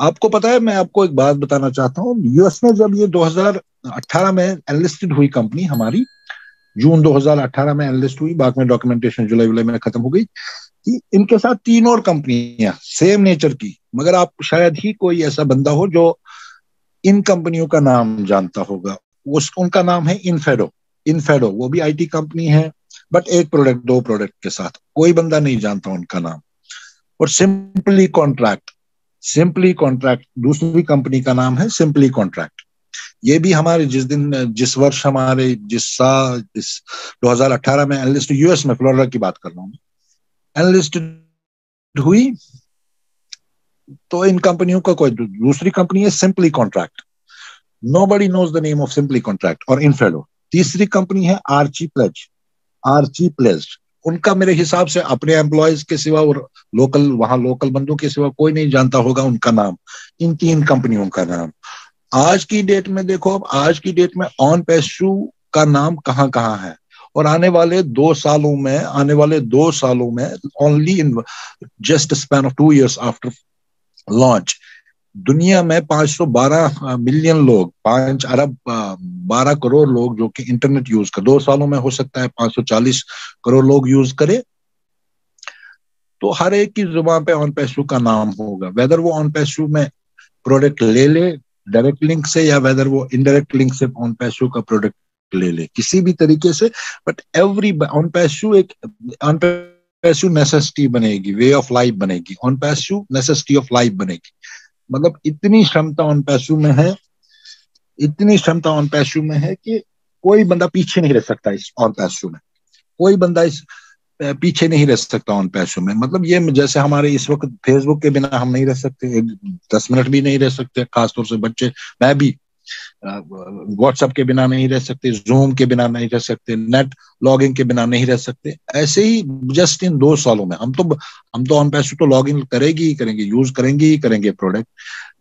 आपको पता है, मैं आपको एक बात बताना चाहता हूँ। यूएस में जब ये 2018 में एनलिस्टेड हुई कंपनी हमारी, जून 2018 में एनलिस्ट हुई, बाद में डॉक्यूमेंटेशन जुलाई जुलाई में खत्म हो गई, कि इनके साथ तीन और कंपनियाँ सेम नेचर की। मगर आप शायद ही कोई ऐसा बंदा हो जो इन कंपनियों का नाम जानता होगा। उस, उनका नाम है इनफेडो इनफेडो वो भी आईटी कंपनी है बट एक प्रोडक्ट दो प्रोडक्ट के साथ। कोई बंदा नहीं जानता उनका नाम। और सिंपली कॉन्ट्रैक्ट सिंपली कॉन्ट्रैक्ट दूसरी कंपनी का नाम है सिंपली कॉन्ट्रैक्ट ये भी हमारे जिस दिन, जिस वर्ष हमारे, जिस साल, जिस 2018 में एनलिस्ट यूएस में फ्लोरिडा की बात कर रहा हूँ एनलिस्ट हुई तो इन कंपनियों का कोई दूसरी कंपनी है Simply Contract nobody knows the name of Simply Contract और इनफेडो तीसरी कंपनी है आर्ची प्लेज आर्ची प्लेज उनका मेरे हिसाब से अपने एम्प्लॉयज़ के सिवा और लोकल वहाँ लोकल बंदों के सिवा कोई नहीं जानता होगा उनका नाम, इन तीन कंपनियों का नाम। आज की डेट में देखो अब आज की डेट में ऑन पैशू का नाम कहाँ कहाँ है? और आने वाले दो सालों में, आने वाले दो सालों में only in just span of two years after launch दुनिया में 512 मिलियन लोग, पाँच अरब बारह करोड़ लोग जो कि इंटरनेट यूज़ कर, दो सालों में हो सकता है 540 करोड़ लोग यूज़ करे। तो हर एक की ज़ुबान पे ऑन पैसू का नाम होगा। वेदर वो ऑन पैसू में प्रोडक्ट ले ले, डायरेक्ट लिंक से, या वेदर वो इनडायरेक्ट लिंक से ऑन पैसू का प्रोडक्ट ले ले, किसी भी तरीके से। बट एवरी ऑन पैसू एक, ऑन पैसू नेसेसिटी बनेगी, वे ऑफ़ लाइफ बनेगी। ऑन पैसू नेसेसिटी ऑफ़ लाइफ बनेगी। मतलब इतनी क्षमता ऑन पैसू में है, इतनी क्षमता ऑन पैसू में है कि कोई बंदा पीछे नहीं रह सकता इस ऑन पैसू में। कोई बंदा इस पीछे नहीं रह सकता ऑन पैसों में। मतलब ये जैसे हमारे इस वक्त फेसबुक के बिना हम नहीं रह सकते दस मिनट भी नहीं रह सकते, खासतौर से बच्चे, मैं भी व्हाट्सएप के बिना नहीं रह सकते जूम के बिना नहीं रह सकते नेट लॉगिंग के बिना नहीं रह सकते। ऐसे ही जस्ट इन दो सालों में, हम तो हम तो ऑन पैसो तो लॉग इन करेंगे ही करेंगे यूज़ करेंगे ही करेंगे प्रोडक्ट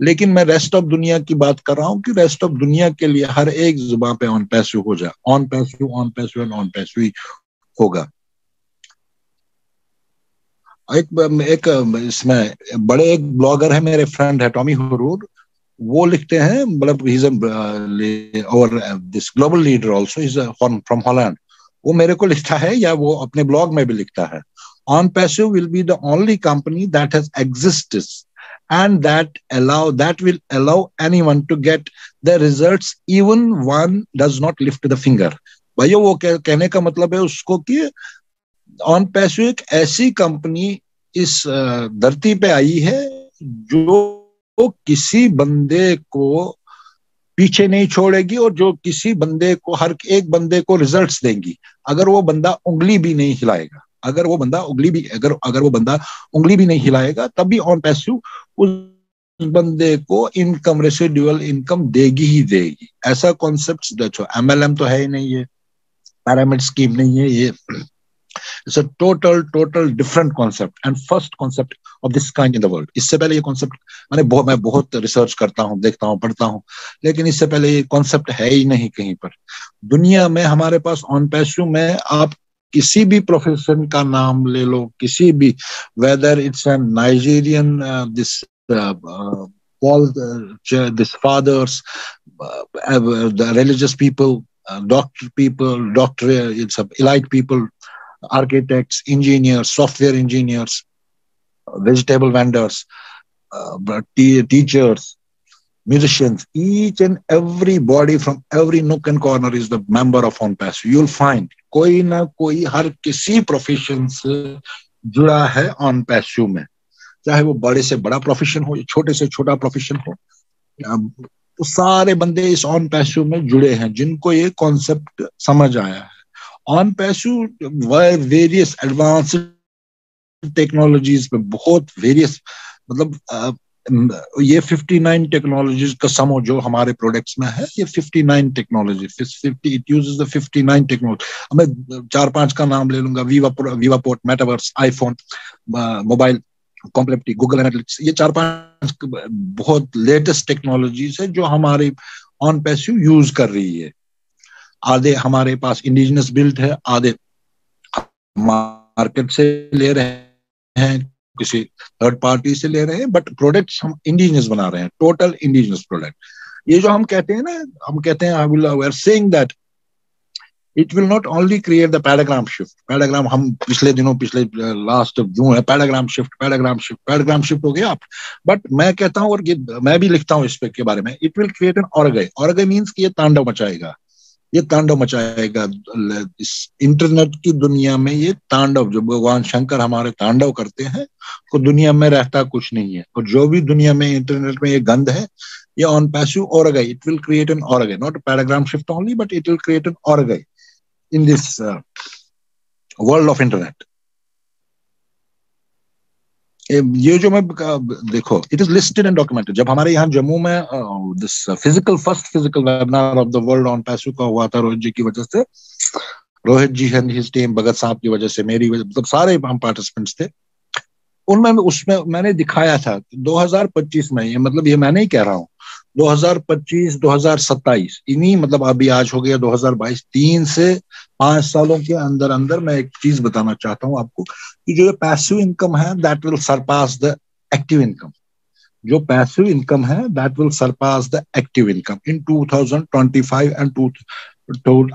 लेकिन मैं रेस्ट ऑफ़ दुनिया की बात कर रहा हूँ कि रेस्ट ऑफ़ दुनिया के लिए हर एक ज़ुबान पे ऑन पैसो हो जाए ऑन पैसो ऑन पैसो ऑन पैसो ही होगा। एक एक, इसमें बड़े एक ब्लॉगर है मेरे फ्रेंड है टॉमी हुरूर वो लिखते हैं मतलब और this global leader also is from Holland वो मेरे को लिखता है या वो अपने ब्लॉग में भी लिखता है। OnPassive will be the only company that has existed and that allow, that will allow anyone to get the results even one does not lift the finger. भाइयों वो कहने का मतलब है उसको कि ऑन पैसो एक ऐसी कंपनी इस धरती पे आई है जो किसी बंदे को पीछे नहीं छोड़ेगी और जो किसी बंदे को, हर एक बंदे को रिजल्ट्स देंगी। अगर वो बंदा उंगली भी नहीं हिलाएगा, अगर वो बंदा उंगली भी, अगर अगर वो बंदा उंगली भी नहीं हिलाएगा, तब भी ऑन पैसिव उस बंदे को इनकम रेसिडुअल इनकम देगी ही देगी। ऐसा कॉन्सेप्ट देखो एमएलएम तो है ही नहीं है पैरामिड स्कीम नहीं है, ये। It's a total total different concept and first concept of this kind in the world इससे पहले ये कॉन्सेप्ट मैंने बहुत मैं बहुत रिसर्च करता हूँ देखता हूँ पढ़ता हूँ लेकिन इससे पहले ये कॉन्सेप्ट है ही नहीं कहीं पर। दुनिया में हमारे पास ऑन पैसू में आप किसी भी प्रोफेशन का नाम ले लो किसी भी whether it's an Nigerian this all the, this fathers uh, the religious people uh, doctor people doctor it's a elite people architects, engineers, software engineers, vegetable vendors, uh, teachers, musicians, each and everybody from every nook and corner is the member of OnPass. You'll find कोई ना कोई हर किसी profession से जुड़ा है on पैस्यू में चाहे वो बड़े से बड़ा प्रोफेशन हो छोटे से छोटा प्रोफेशन हो तो सारे बंदे इस ऑन पैस्यू में जुड़े हैं जिनको ये कॉन्सेप्ट समझ आया है ऑन पैसू वेरियस एडवांस टेक्नोलॉजीज़ पे बहुत वेरियस मतलब ये 59 टेक्नोलॉजीज़ का समो जो हमारे प्रोडक्ट्स में है, ये 59 technology 50 it uses the 59 technology मैं चार पाँच का नाम ले लूँगा वीवा Viva port metaverse iPhone mobile कॉम्प्लेक्टी गूगल एनालिटिक्स ये चार पाँच बहुत लेटेस्ट टेक्नोलॉजीज़ है जो हमारे ऑन पैसिव यूज़ कर रही है। आधे हमारे पास इंडिजिनस बिल्ट है, आधे मार्केट से ले रहे हैं, किसी थर्ड पार्टी से ले रहे हैं बट प्रोडक्ट्स हम इंडिजिनस बना रहे हैं टोटल इंडिजिनस प्रोडक्ट ये जो हम कहते हैं ना, हम कहते हैं I will are saying that it will not only create the paradigm shift paradigm हम पिछले दिनों, पिछले लास्ट जून है paradigm shift paradigm shift paradigm shift हो गया। बट मैं कहता हूँ और मैं भी लिखता हूँ इस पे के बारे में it will create an orgy orgy means कि ये तांडव मचाएगा। ये तांडव मचाएगा, इस इंटरनेट की दुनिया में ये तांडव, जो भगवान शंकर हमारे तांडव करते हैं तो दुनिया में रहता कुछ नहीं है। और जो भी दुनिया में इंटरनेट में ये गंध है, ये OnPassive orgy it will create an orgy not paradigm shift only but it will create an orgy गई in this world of internet ये जो मैं देखो it is listed and documented जब हमारे यहाँ जम्मू में this physical first physical webinar of the world OnPassive का हुआ था रोहित जी की वजह से। Rohit ji and his team Bhagat साहब की वजह से, मेरी वजह मतलब सारे हम पार्टिसिपेंट्स थे। उनमें उसमें मैंने दिखाया था 2025 में, ये मतलब ये मैं नहीं कह रहा हूँ। 2025 2027 इन्हीं मतलब अभी आज हो गया 2022 तीन से पाँच सालों के अंदर अंदर मैं एक चीज़ बताना चाहता हूँ आपको कि जो पैसिव इनकम है that will surpass the active income जो पैसिव इनकम है that will surpass the active income in 2025 and two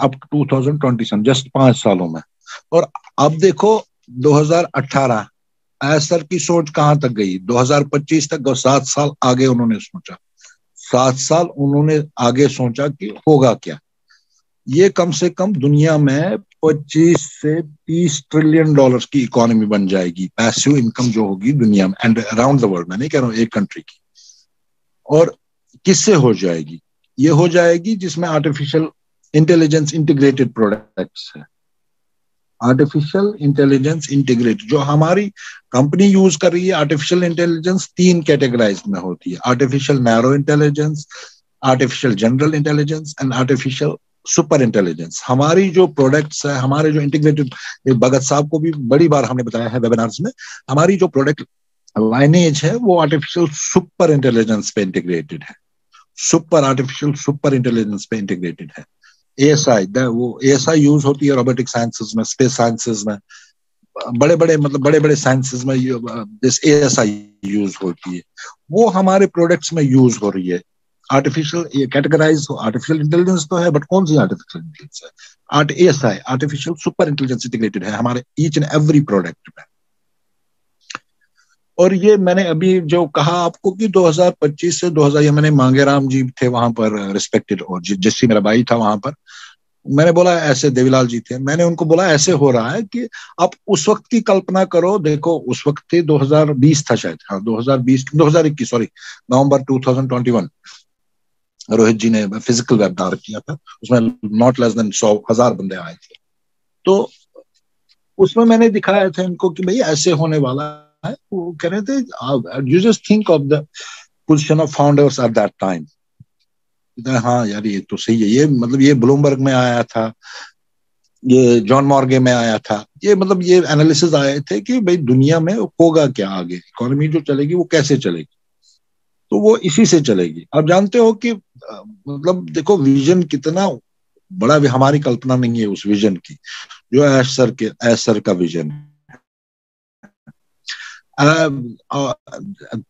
up to thousand just पाँच सालों में। और अब देखो 2018 ऐसर की सोच कहाँ तक गई? 2025 तक सात साल आगे उन्होंने सोचा। सात साल उन्होंने आगे सोचा कि होगा क्या। ये कम से कम दुनिया में 25 से 30 ट्रिलियन डॉलर्स की इकोनॉमी बन जाएगी। पैसिव इनकम जो होगी दुनिया में एंड अराउंड द वर्ल्ड मैं, नहीं कह रहा हूँ, एक कंट्री की। और किससे हो जाएगी? ये हो जाएगी जिसमें आर्टिफिशियल इंटेलिजेंस इंटीग्रेटेड प्रोडक्ट्स है। आर्टिफिशियल इंटेलिजेंस इंटीग्रेट जो हमारी कंपनी यूज़ कर रही है आर्टिफिशियल इंटेलिजेंस तीन कैटेगराइज में होती है। Artificial narrow intelligence artificial general intelligence and artificial super intelligence हमारी जो प्रोडक्ट्स है, हमारे जो इंटीग्रेटेड भगत साहब को भी बड़ी बार हमने बताया है वेबिनार्स में, हमारी जो प्रोडक्ट लाइनेज है, वो आर्टिफिशियल सुपर इंटेलिजेंस पे इंटीग्रेटेड है। सुपर आर्टिफिशियल सुपर इंटेलिजेंस पे इंटीग्रेटेड है। एएसआई वो एएसआई यूज़ होती है रोबोटिक साइंसेस में स्पेस साइंसेस में। बड़े बड़े मतलब बड़े बड़े साइंसेस में दिस एएसआई यूज़ होती है। वो हमारे प्रोडक्ट्स में यूज़ हो रही है। आर्टिफिशियल ये कैटेगराइज आर्टिफिशियल इंटेलिजेंस तो है बट कौन सी आर्टिफिशियल इंटेलिजेंस है? Art S artificial super intelligence integrated है। हमारे ईच एंड एवरी प्रोडक्ट में। और ये मैंने अभी जो कहा आपको कि 2025 से 2000 ये मैंने मांगे राम जी थे वहाँ पर रिस्पेक्टेड और जिससी मेरा भाई था वहाँ पर। मैंने बोला, ऐसे देवीलाल जी थे। मैंने उनको बोला, ऐसे हो रहा है कि आप उस वक्त की कल्पना करो, देखो, उस वक्त थे 2020 था शायद हाँ 2020 2021 सॉरी नवंबर 2021 रोहित जी ने फ़िज़िकल वेबिनार किया था, उसमें नॉट लेस देन सौ, हज़ार बंदे आए थे। तो उसमें मैंने दिखाया था इनको कि भाई ऐसे होने वाला है वो कह रहे थे you just think of the position of founders at that time हाँ यार, ये तो सही है। ये मतलब ये ब्लूमबर्ग में आया था, ये जॉन मॉर्गे में आया था। ये मतलब ये एनालिसिस आए थे कि भाई दुनिया में होगा क्या आगे? इकोनॉमी जो चलेगी, वो कैसे चलेगी? तो वो इसी से चलेगी। आप जानते हो कि मतलब देखो विजन कितना बड़ा भी हमारी कल्पना नहीं है उस विजन की। जो एस सर के एस सर का विजन है।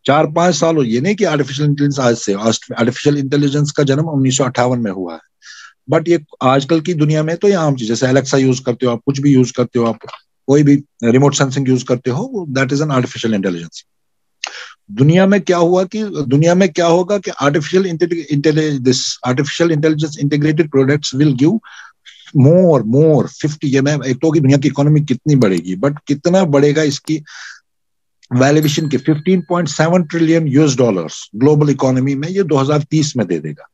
चार पाँच साल हो, ये नहीं कि आर्टिफिशियल इंटेलिजेंस आज से आर्टिफिशियल इंटेलिजेंस का जन्म उन्नीस में हुआ है। बट ये आजकल की दुनिया में तो ये आम चीज़, जैसे एलेक्सा यूज़ करते हो आप, कुछ भी यूज़ करते हो आप, कोई भी रिमोट सेंसिंग यूज़ करते हो that is an artificial intelligence दुनिया में क्या हुआ कि, दुनिया में क्या होगा कि artificial intelligence artificial intelligence integrated products will give more more fifty ये मैं एक तो की दुनिया की इकोनॉमी कितनी बढ़ेगी बट कितना बढ़ेगा इसकी वैल्यूएशन के 15.7 trillion US dollars global economy में ये 2030 में दे देगा।